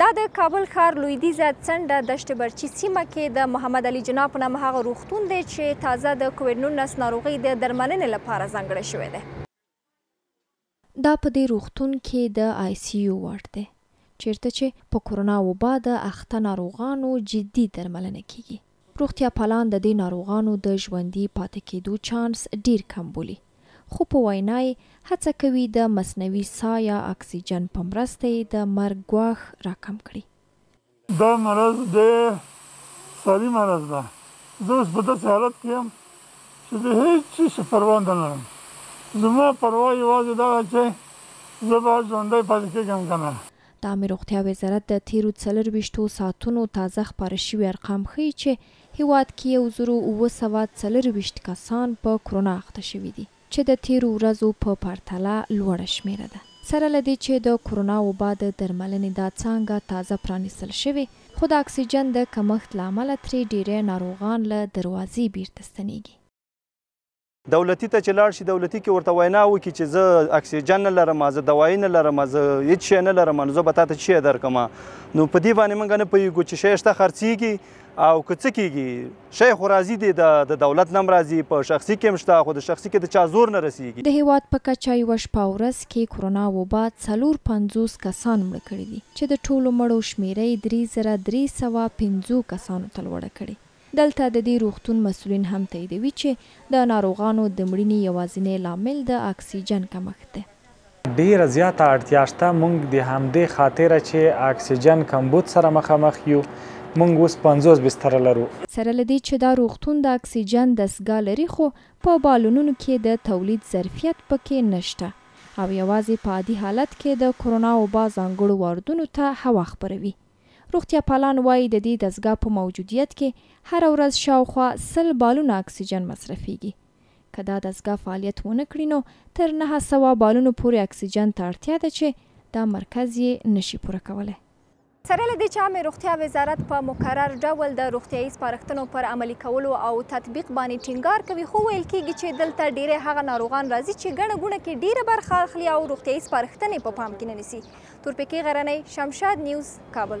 دا د کابل ښار لویدیځه څنډه دشت برچي سیمه کې د محمد علي جناح په نامه هغه روغتون دی چې تازه د کوویډ نولس ناروغۍ د درملنې لپاره ځانګړی شوی دی. دا په دې روغتون کې د آی سي یو وارډ دی چېرته چې په کورونا وبا د اخته ناروغانو جدي درملنه کېږي. روغتیاپالان د دې ناروغانو د ژوندي پاتې کېدو چانس ډېر کم بولي، خو په وینا یې هڅه کوي د مصنوعي ساه یا اکسیجن په مرسته یې د مرګ ګواښ راکم کړي. دا مرض ډېر سري مرض ده، زه اوس په داسې حالت کې یم چې د هېڅ څه شي پروا نه لرم، زما پروا یوازې دا ده چې زه به ژوندی پاتې کېږم که نه. د عامې روغتیا وزارت د تېرو څلور ویشتو ساعتونو تازه خپاره شوي ارقام ښيي چې هېواد کې یو زر او اووه سوه څلور ویشت کسان په کرونا اخته شوي دي چې د تېرو ورځو په پرتله لوړه شمېره ده. سره له دې چې د کرونا وبا د درملنې دا څانګه تازه پرانیستل شوې، خو د اکسیجن د کمښت له امله ترې ډېری ناروغان له دروازې بېرته ستنېږي. دولتي ته چې لاړ شي دولتي کې ورته وینا وکړي چې زه اکسیجن نه لرم زه دوایي نه لرم زه هیڅ شی نه لرم نو زه به تا ته شی درکم نو په دې باندې موږ نه پوهېږو چې شی شته خرڅېږي او که څه کېږي شی خو راځي دی د دولت نه هم راځي په شخصي کې هم شته خو د شخصي کې د چا زور نه رسېږي. د هېواد په کچه یوه شپه او ورځ کې کرونا وبا څلور پنځوس کسان مړه کړي دي چې د ټولو مړو شمېره یې درې زره درې سوه پنځو کسانو ته لوړه کړې. دلته د دې روغتون مسؤلین هم تاییدوي چې د ناروغانو د مړینې یوازینی لامل د اکسیجن کمښت دی. ډېره زیاته اړتیا شته، موږ د همدې خاطره چې اکسیجن کمبود سره مخامخ یو، موږ اوس پنځوس بستره لرو. سره له دې چې دا روغتون د اکسیجن دستګاه لري، خو په بالونونو کې د تولید ظرفیت په کې نه شته او یوازې په عادي حالت کې د کرونا وبا ځانګړو واردونو ته هوا خپروي. روغتیاپالان وايي د دې دستګاه په موجودیت کې هره ورځ شاوخوا سل بالونه اکسیجن مصرفېږي. که دا دستګاه فعالیت ونه کړي نو تر نهه سوه بالونو پورې اکسیجن ته اړتیا ده چې دا مرکز یې نه شي پوره کولی. سره له دې چې عامې روغتیا وزارت په مکرر ډول د روغتیايي سپارښتنو پر عملي کولو او تطبیق باندې ټینګار کوي خو ویل کېږي چې دلته ډېری هغه ناروغان راځي چې ګڼه ګوڼه کې ډېره برخه اخلي او روغتیايي سپارښتنې په پام کې نه نیسي تورپیکی غرنی، شمشاد نیوز، کابل.